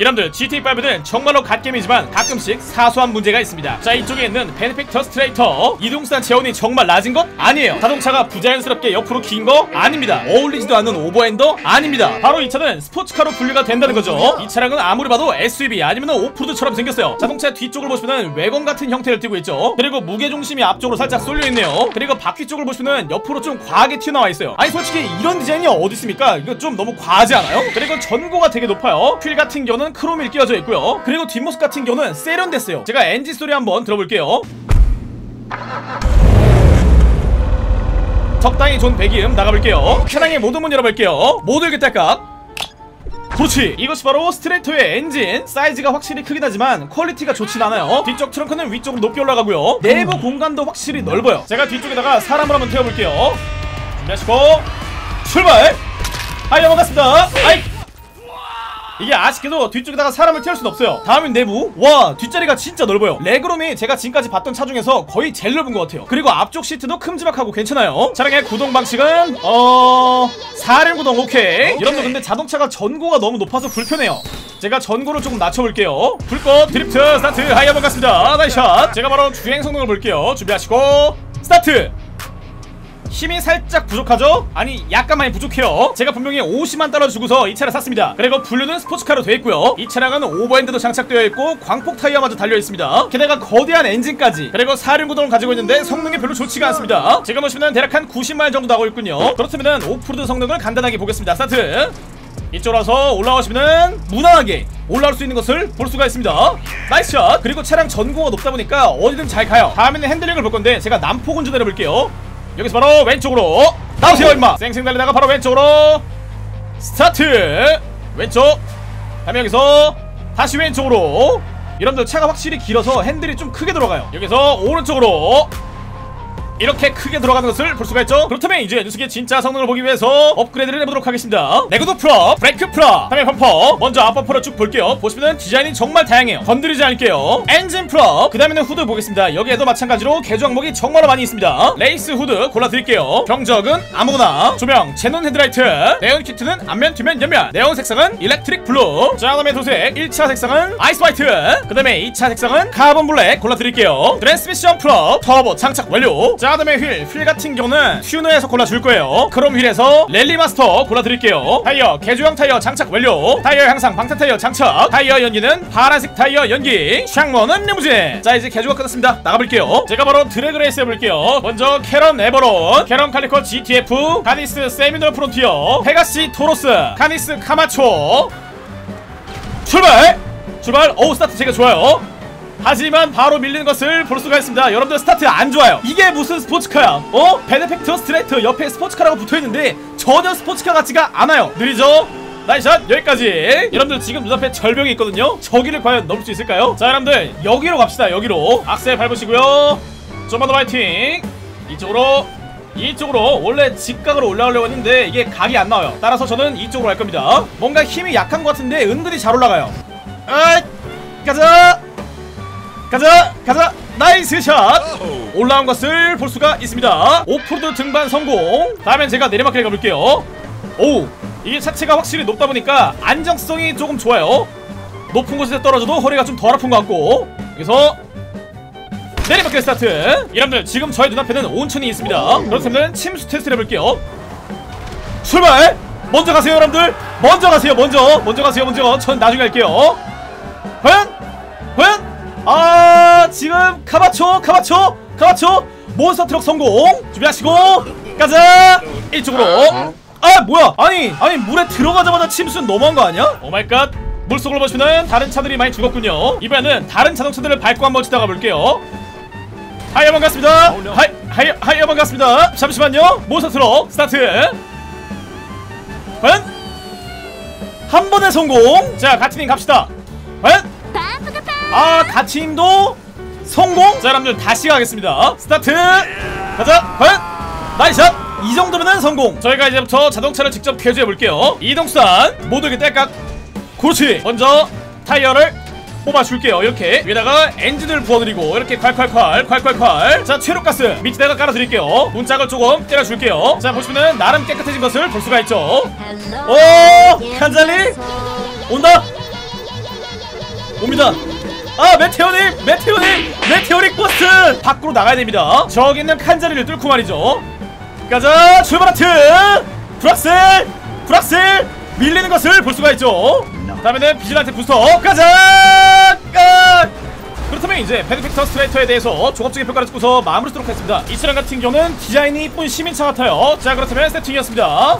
여러분들 GT5는 정말로 갓겜이지만 가끔씩 사소한 문제가 있습니다. 자 이쪽에 있는 Benefactor Streiter 이동수단 체온이 정말 낮은 것? 아니에요. 자동차가 부자연스럽게 옆으로 긴 거? 아닙니다. 어울리지도 않는 over fender? 아닙니다. 바로 이 차는 스포츠카로 분류가 된다는 거죠. 이 차량은 아무리 봐도 SUV 아니면 오프로드처럼 생겼어요. 자동차 뒤쪽을 보시면 왜건 같은 형태를 띠고 있죠. 그리고 무게중심이 앞쪽으로 살짝 쏠려있네요. 그리고 바퀴 쪽을 보시면 옆으로 좀 과하게 튀어나와 있어요. 아니 솔직히 이런 디자인이 어디 있습니까? 이거 좀 너무 과하지 않아요? 그리고 전고가 되게 높아요. 휠 같은 경우는 크롬이 끼워져 있고요. 그리고 뒷모습 같은 경우는 세련됐어요. 제가 엔진 소리 한번 들어볼게요. 적당히 좋은 배기음 나가볼게요. 차량의 모든 문 열어볼게요. 모두 열기 딸깍 그렇지. 이것이 바로 Streiter의 엔진. 사이즈가 확실히 크긴 하지만 퀄리티가 좋진 않아요. 뒤쪽 트렁크는 위쪽으로 높게 올라가고요. 내부 공간도 확실히 넓어요. 제가 뒤쪽에다가 사람을 한번 태워볼게요. 준비하시고 출발! hi 반갑습니다. 아이 이게 아쉽게도 뒤쪽에다가 사람을 태울 순 없어요. 다음은 내부. 와 뒷자리가 진짜 넓어요. legroom이 제가 지금까지 봤던 차 중에서 거의 제일 넓은 것 같아요. 그리고 앞쪽 시트도 큼지막하고 괜찮아요. 차량의 구동 방식은 어... 4륜 구동 오케이. 여러분들 근데 자동차가 전고가 너무 높아서 불편해요. 제가 전고를 조금 낮춰볼게요. 불꽃 드리프트 스타트. 하이 한번 갔습니다. nice shot. 제가 바로 주행 성능을 볼게요. 준비하시고 스타트 힘이 살짝 부족하죠? 아니 약간 많이 부족해요. 제가 분명히 50만 달러 주고서 이 차를 샀습니다. 그리고 분류는 스포츠카로 되어 있고요. 이 차량은 오버핸드도 장착되어 있고 광폭 타이어마저 달려 있습니다. 게다가 거대한 엔진까지 그리고 사륜구동을 가지고 있는데 성능이 별로 좋지가 않습니다. 지금 보시면 대략 한 90마일 정도 나오고 있군요. 그렇다면 오프로드 성능을 간단하게 보겠습니다. 스타트! 이쪽으로 와서 올라오시면은 무난하게 올라올 수 있는 것을 볼 수가 있습니다. nice shot! 그리고 차량 전고가 높다 보니까 어디든 잘 가요. 다음에는 핸들링을 볼 건데 제가 난폭 운전 해볼게요 여기서 바로 왼쪽으로 나오세요 임마. 쌩쌩 달리다가 바로 왼쪽으로 스타트. 왼쪽. 다음에 여기서 다시 왼쪽으로. 여러분들 차가 확실히 길어서 핸들이 좀 크게 들어가요. 여기서 오른쪽으로 이렇게 크게 들어가는 것을 볼 수가 있죠? 그렇다면 이제 녀석의 진짜 성능을 보기 위해서 업그레이드를 해보도록 하겠습니다. 내구도 full up 브레이크 full up 다음에 범퍼. 먼저 앞범퍼를 쭉 볼게요. 보시면 디자인이 정말 다양해요. 건드리지 않을게요. 엔진 full up 그 다음에는 후드 보겠습니다. 여기에도 마찬가지로 개조 항목이 정말로 많이 있습니다. 레이스 후드 골라드릴게요. 경적은 아무거나. 조명 제논 헤드라이트. 네온 키트는 앞면 뒷면 옆면. 네온 색상은 electric blue. 자 다음에 도색. 1차 색상은 ice white. 그 다음에 2차 색상은 carbon black 골라드릴게요. 트랜스미션 full up 터보 장착 완료. 자 다음에 휠, 휠 같은 경우는 튜너에서 골라줄 거예요. 크롬 휠에서 Rally Master 골라드릴게요. 타이어, 개조형 타이어 장착 완료. 타이어 향상 방탄 타이어 장착. 타이어 연기는 파란색 타이어 연기. 창문은 리무진. 자 이제 개조가 끝났습니다. 나가볼게요. 제가 바로 drag race 해볼게요. 먼저 Karin Everon Karin Calico GTF Canis Seminole Frontier Pegassi Toros Canis Kamacho. 출발! 출발! 어우 스타트 되게 좋아요 하지만 바로 밀리는 것을 볼 수가 있습니다. 여러분들 스타트 안 좋아요. 이게 무슨 스포츠카야? 어? Benefactor Streiter 옆에 스포츠카라고 붙어있는데 전혀 스포츠카 같지가 않아요. 느리죠? nice shot 여기까지. 여러분들 지금 눈앞에 절벽이 있거든요. 저기를 과연 넘을 수 있을까요? 자 여러분들 여기로 갑시다. 여기로. 악셀 밟으시고요. 좀만 더 파이팅. 이쪽으로 이쪽으로. 원래 직각으로 올라가려고 했는데 이게 각이 안 나와요. 따라서 저는 이쪽으로 갈 겁니다. 뭔가 힘이 약한 것 같은데 은근히 잘 올라가요. 아 가자 가자 가자. nice shot. 올라온 것을 볼 수가 있습니다. 오프로드 등반 성공. 다음엔 제가 내리막길 가볼게요. 오 이게 차체가 확실히 높다 보니까 안정성이 조금 좋아요. 높은 곳에 떨어져도 허리가 좀 덜 아픈 것 같고. 여기서 내리막길 스타트. 여러분들 지금 저의 눈앞에는 온천이 있습니다. 그렇다면 침수 테스트를 해볼게요. 출발! 먼저 가세요 여러분들. 먼저 가세요 먼저. 먼저 가세요 먼저. 전 나중에 갈게요. 과연 지금 카바초 카바초 카바초. monster truck 성공. 준비하시고. 가자. 이쪽으로. 아 뭐야? 아니 아니 물에 들어가자마자 침수는 너무한 거 아니야? oh my god 물속으로 보시면 다른 차들이 많이 죽었군요. 이번에는 다른 자동차들을 밟고 한번 지나가 볼게요. 하이 한번 갔습니다. 하이 하이 하이 한번 갔습니다. 잠시만요. 몬스터 트럭 스타트. 과연? 한 번에 성공. 자 같이 팀 갑시다. 과연? 아 가치임도 성공? 자 여러분들 다시 가겠습니다. 스타트! 가자! 과연? 나이샷 이 정도면은 성공! 저희가 이제부터 자동차를 직접 개조해 볼게요. 이동수단 모두에게 딸깍! 그렇지! 먼저 타이어를 뽑아줄게요. 이렇게. 위에다가 엔진을 부어드리고 이렇게 콸콸콸 콸콸콸! 자 최루가스! 밑에다가 깔아드릴게요. 문짝을 조금 때려줄게요. 자 보시면은 나름 깨끗해진 것을 볼 수가 있죠. 오! 칸잘리? 온다! 옵니다 아 메테오님 메테오님 메테오릭 버스! 밖으로 나가야 됩니다. 저기 있는 칸자리를 뚫고 말이죠. 가자 출발 하트! 브락셀 브락셀! 밀리는 것을 볼 수가 있죠. 다음에는 비질란테 부스터. 가자! 까 그렇다면 이제 베드픽터 스트레이터에 대해서 종합적인 평가를 듣고서 마무리 하도록 하겠습니다. 이 차량 같은 경우는 디자인이 이쁜 시민차 같아요. 자 그렇다면 세팅이었습니다